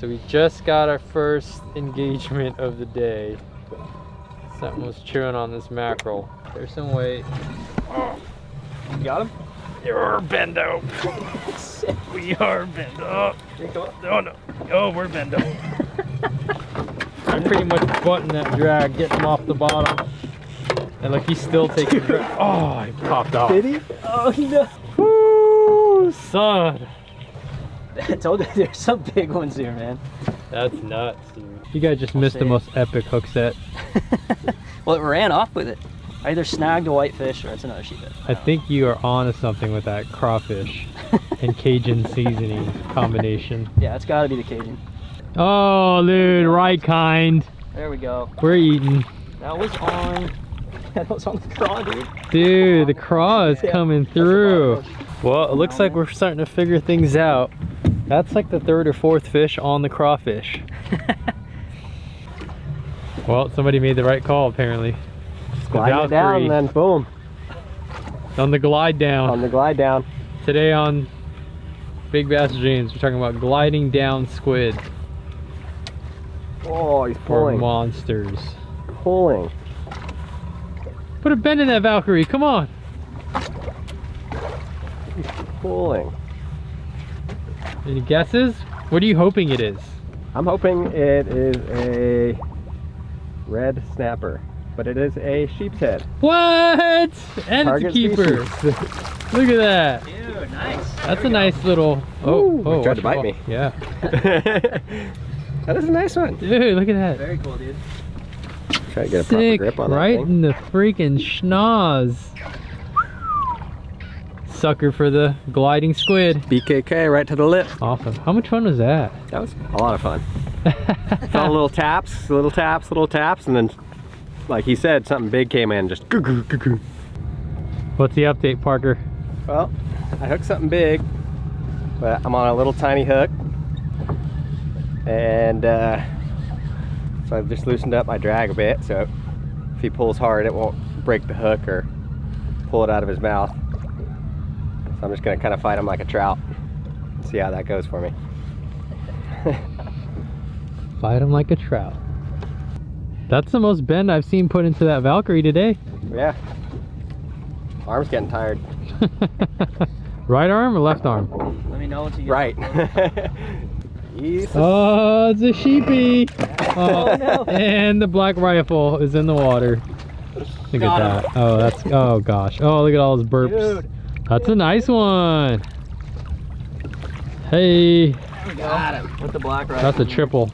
So we just got our first engagement of the day. Something was chewing on this mackerel. There's some weight. Oh, You got him? You're bendo. we are bendo. Oh no. Oh, we're bendo. I'm pretty much butting that drag, getting him off the bottom. And look, he's still taking drag. Oh, he popped off. Did he? Oh no. Woo, son. I told you there's some big ones here, man. That's nuts, dude. You guys just missed the say. most epic hook set. well, it ran off with it. I either snagged a whitefish or it's another sheephead. I think you are on to something with that crawfish and Cajun seasoning combination. Yeah, it's got to be the Cajun. Oh, dude, right kind. There we go. We're eating. That was on. That was on the craw, dude. Dude, the craw is Yeah, coming that's a lot through. Well, it looks like we're starting to figure things out. That's like the third or fourth fish on the crawfish. well, somebody made the right call apparently. Glide it down, then boom, on the glide down. on the glide down. Today on Big Bass Dreams, we're talking about gliding down squid Oh, he's pulling, monsters. pulling. Put a bend in that Valkyrie, come on. He's pulling. Any guesses? What are you hoping it is? I'm hoping it is a red snapper, but it is a sheep's head. What? And Target it's a keeper. Look at that. Dude, nice. That's a nice little. Oh, Ooh, oh, tried to bite your- me. Yeah. that is a nice one. Dude, look at that. Very cool, dude. Try to get a proper grip on right that thing. in the freaking schnoz. Sucker for the gliding squid. BKK right to the lip. Awesome. How much fun was that? That was a lot of fun. Felt little taps, little taps, little taps, and then, like he said, something big came in. Just goo goo goo goo. What's the update, Parker? Well, I hooked something big, but I'm on a little tiny hook. And uh, so I've just loosened up my drag a bit, so if he pulls hard, it won't break the hook or pull it out of his mouth. So I'm just gonna kind of fight him like a trout. See how that goes for me. Fight him like a trout. That's the most bend I've seen put into that Valkyrie today. Yeah. Arm's getting tired. right arm or left arm? Let me know once you get Right. Oh, it's a sheepy. Oh, Oh, no. And the black rifle is in the water. Look Got at that. Oh, that's, oh gosh. Oh, look at all those burps. Dude. That's a nice one. Hey, There we go. With the black right. that's a triple.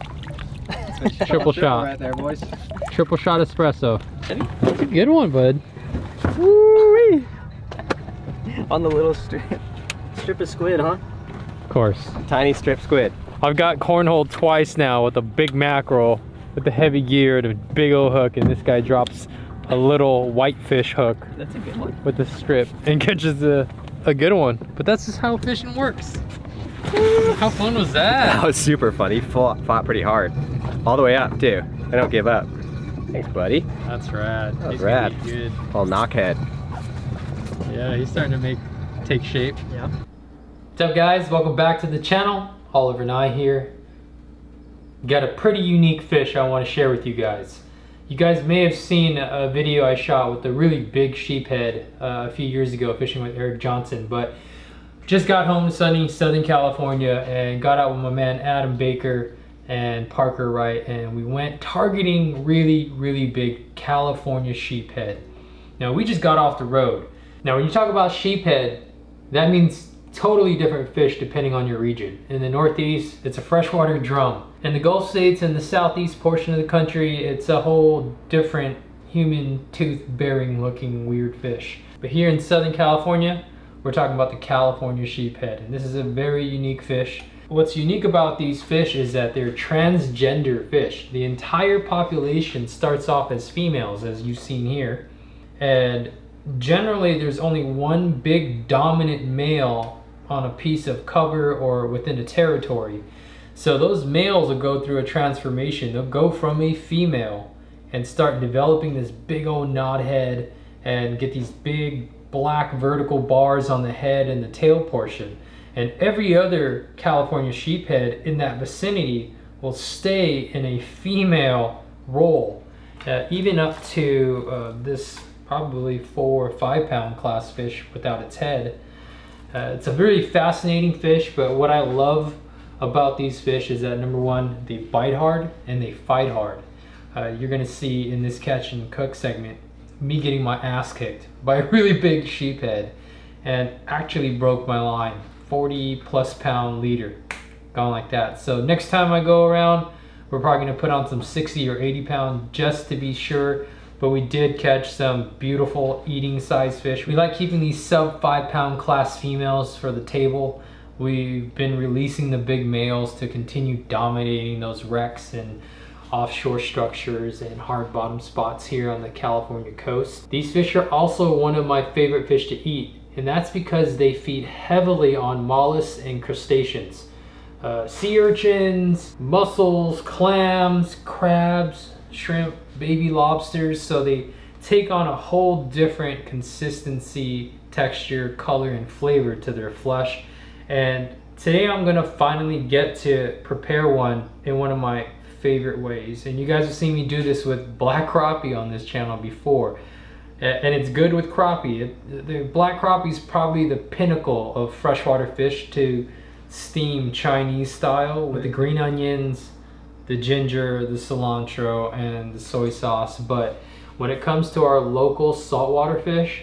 triple shot. Right there, boys. Triple shot espresso. That's a good one, bud. On the little strip, strip of squid, huh? Of course. tiny strip squid. I've got cornhole twice now with a big mackerel with the heavy gear and a big old hook, and this guy drops a little whitefish hook That's a good one. with the strip and catches a, a good one. But that's just how fishing works. Woo, How fun was That that? was super fun. He fought, fought pretty hard. All the way up, too. I don't give up. Thanks, buddy. That's rad. That was He's rad. good. All knockhead. Yeah, he's starting to make take shape. Yeah. What's up guys? Welcome back to the channel. Oliver Ngy here. Got a pretty unique fish I want to share with you guys. You guys may have seen a video I shot with a really big sheephead uh, a few years ago fishing with Eric Johnson, but just got home to sunny Southern California and got out with my man Adam Baker and Parker Wright and we went targeting really, really big California sheephead. Now we just got off the road. Now when you talk about sheephead, that means totally different fish depending on your region. In the Northeast, it's a freshwater drum. In the Gulf States and the southeast portion of the country, it's a whole different human tooth bearing looking weird fish. But here in Southern California, we're talking about the California sheephead. And this is a very unique fish. What's unique about these fish is that they're transgender fish. The entire population starts off as females, as you've seen here. And generally there's only one big dominant male on a piece of cover or within a territory. So those males will go through a transformation. They'll go from a female and start developing this big old nod head and get these big black vertical bars on the head and the tail portion. And every other California sheephead in that vicinity will stay in a female role, uh, even up to uh, this probably four or five pound class fish without its head. Uh, it's a very fascinating fish, but what I love about these fish is that number one, they bite hard and they fight hard. Uh, you're gonna see in this catch and cook segment me getting my ass kicked by a really big sheephead and actually broke my line 40 plus pound leader gone like that. So next time I go around we're probably gonna put on some 60 or 80 pound just to be sure but we did catch some beautiful eating size fish. We like keeping these sub five pound class females for the table we've been releasing the big males to continue dominating those wrecks and offshore structures and hard bottom spots here on the California coast. These fish are also one of my favorite fish to eat and that's because they feed heavily on mollusks and crustaceans. Uh, sea urchins, mussels, clams, crabs, shrimp, baby lobsters, so they take on a whole different consistency, texture, color, and flavor to their flesh. And today I'm gonna finally get to prepare one in one of my favorite ways. And you guys have seen me do this with black crappie on this channel before. And it's good with crappie. It, the black crappie is probably the pinnacle of freshwater fish to steam Chinese style with the green onions, the ginger, the cilantro, and the soy sauce. But when it comes to our local saltwater fish,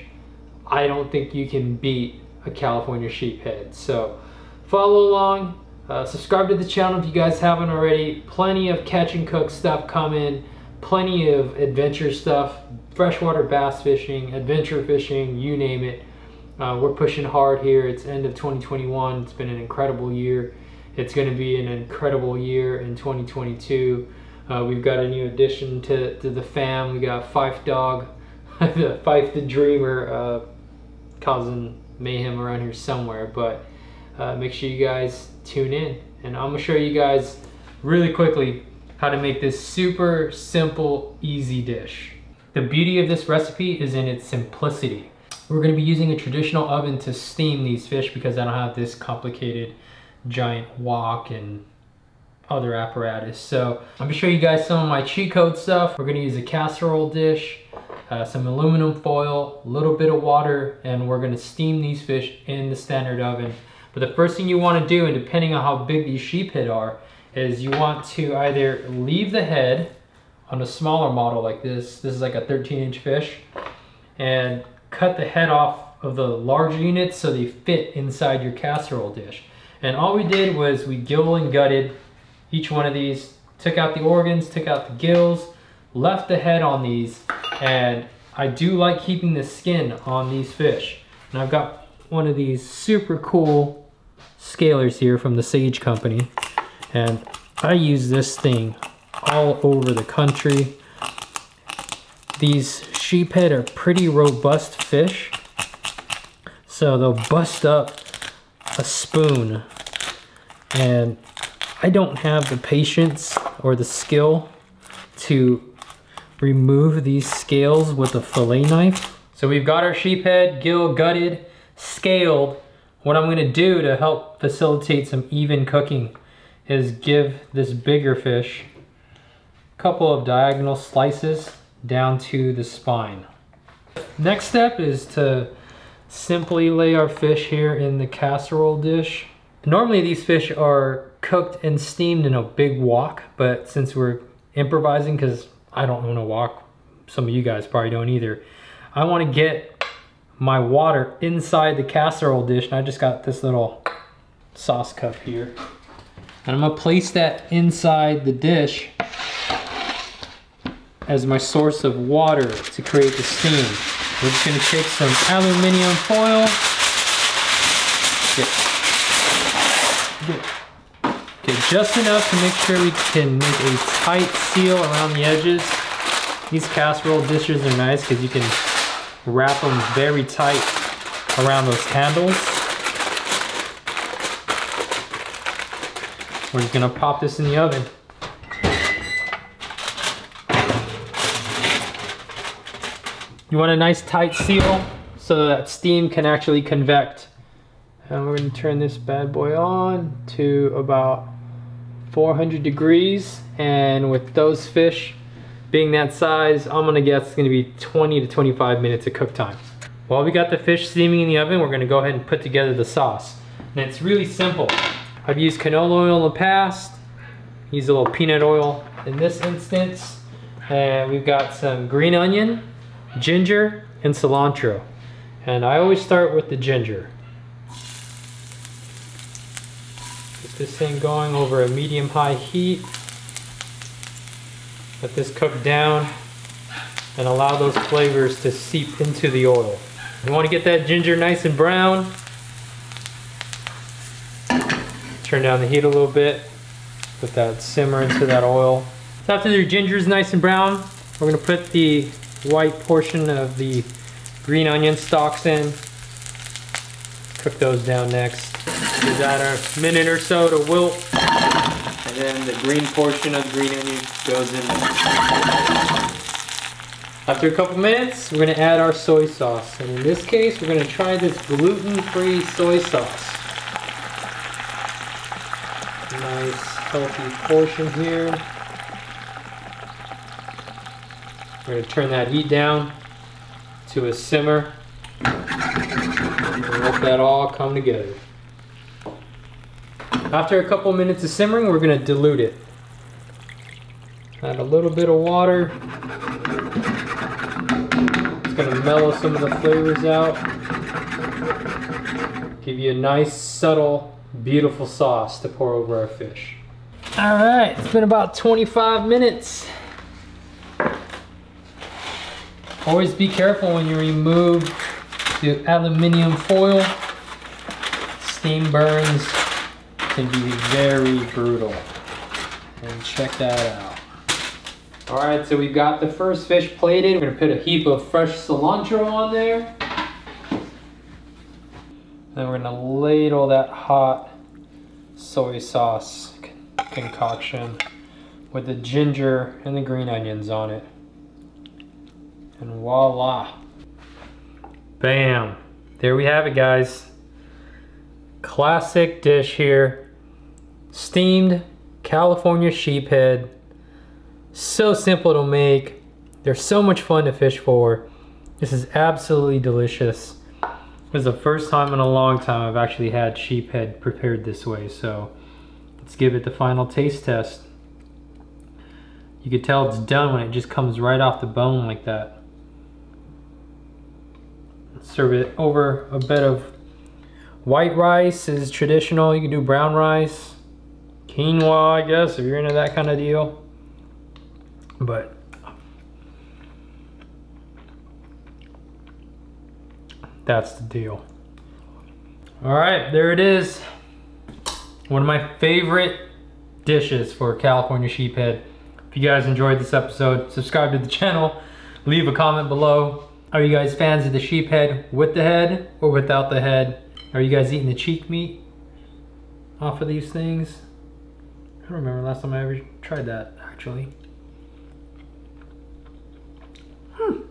I don't think you can beat a California sheephead. So follow along, uh, subscribe to the channel if you guys haven't already. Plenty of catch and cook stuff coming, plenty of adventure stuff, freshwater bass fishing, adventure fishing, you name it. Uh, we're pushing hard here. It's end of 2021. It's been an incredible year. It's going to be an incredible year in 2022. Uh, we've got a new addition to, to the fam. We got Fife Dog, Fife the Dreamer, uh, causing mayhem around here somewhere. But uh, make sure you guys tune in and I'm gonna show you guys really quickly how to make this super simple easy dish. The beauty of this recipe is in its simplicity. We're gonna be using a traditional oven to steam these fish because I don't have this complicated giant wok and other apparatus. So I'm gonna show you guys some of my cheat code stuff. We're gonna use a casserole dish, uh, some aluminum foil, a little bit of water, and we're gonna steam these fish in the standard oven but the first thing you want to do, and depending on how big these sheephead are, is you want to either leave the head on a smaller model like this, this is like a 13 inch fish, and cut the head off of the larger units so they fit inside your casserole dish. And all we did was we gill and gutted each one of these, took out the organs, took out the gills, left the head on these, and I do like keeping the skin on these fish. And I've got one of these super cool scalers here from the Sage Company. And I use this thing all over the country. These sheephead are pretty robust fish. So they'll bust up a spoon. And I don't have the patience or the skill to remove these scales with a fillet knife. So we've got our sheephead gill gutted, scaled, what I'm gonna do to help facilitate some even cooking is give this bigger fish a couple of diagonal slices down to the spine. Next step is to simply lay our fish here in the casserole dish. Normally these fish are cooked and steamed in a big wok, but since we're improvising, because I don't own a wok, some of you guys probably don't either, I wanna get my water inside the casserole dish and I just got this little sauce cup here. And I'm gonna place that inside the dish as my source of water to create the steam. We're just gonna take some aluminum foil. Get, get, get just enough to make sure we can make a tight seal around the edges. These casserole dishes are nice because you can wrap them very tight around those handles. We're just gonna pop this in the oven. You want a nice tight seal so that steam can actually convect And we're gonna turn this bad boy on to about 400 degrees. And with those fish being that size, I'm gonna guess it's gonna be 20 to 25 minutes of cook time. While we got the fish steaming in the oven, we're gonna go ahead and put together the sauce. And it's really simple. I've used canola oil in the past, use a little peanut oil in this instance, and we've got some green onion, ginger, and cilantro. And I always start with the ginger. Get this thing going over a medium-high heat. Let this cook down and allow those flavors to seep into the oil. You want to get that ginger nice and brown. Turn down the heat a little bit. Let that simmer into that oil. So after your ginger is nice and brown, we're going to put the white portion of the green onion stalks in. Cook those down next. Give that a minute or so to wilt. And then the green portion of the green onion goes in there. After a couple minutes, we're gonna add our soy sauce. And in this case, we're gonna try this gluten-free soy sauce. Nice, healthy portion here. We're gonna turn that heat down to a simmer. And let that all come together. After a couple minutes of simmering, we're gonna dilute it. Add a little bit of water. It's gonna mellow some of the flavors out. Give you a nice, subtle, beautiful sauce to pour over our fish. All right, it's been about 25 minutes. Always be careful when you remove the aluminum foil. Steam burns can be very brutal. And check that out. All right, so we've got the first fish plated. We're gonna put a heap of fresh cilantro on there. Then we're gonna ladle that hot soy sauce concoction with the ginger and the green onions on it. And voila. Bam. There we have it, guys. Classic dish here. Steamed California sheephead. So simple to make. They're so much fun to fish for. This is absolutely delicious. This is the first time in a long time I've actually had sheephead prepared this way. So let's give it the final taste test. You can tell it's done when it just comes right off the bone like that serve it over a bed of white rice is traditional. You can do brown rice, quinoa, I guess, if you're into that kind of deal. But that's the deal. All right, there it is. One of my favorite dishes for California sheephead. If you guys enjoyed this episode, subscribe to the channel, leave a comment below. Are you guys fans of the sheephead with the head or without the head? Are you guys eating the cheek meat off of these things? I don't remember last time I ever tried that, actually. Hmm.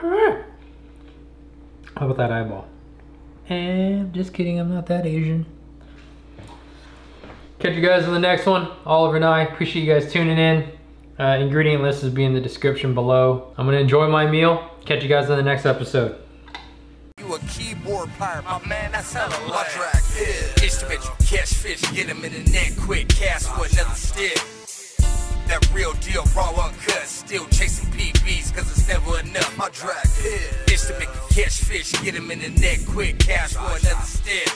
All right. How about that eyeball? And just kidding, I'm not that Asian. Catch you guys in the next one. Oliver Ngy appreciate you guys tuning in. Uh, ingredient list is be in the description below. I'm gonna enjoy my meal. Catch you guys in the next episode. You a keyboard pirate, my man, that's hella My track is instrument, you catch fish, get him in the net quick, cast That real deal, raw uncut, still chasing PBs, cause it's never enough. My track is instrument, you catch fish, get him in the net quick, cash for another step.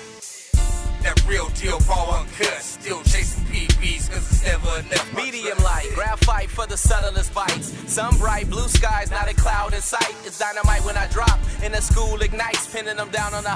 That real deal, raw uncut, still chasing PBs, cause it's never enough. Medium light, graphite for the subtlest bites. Some bright blue skies, not a cloud in sight. It's dynamite when I drop, and the school ignites, pinning them down on the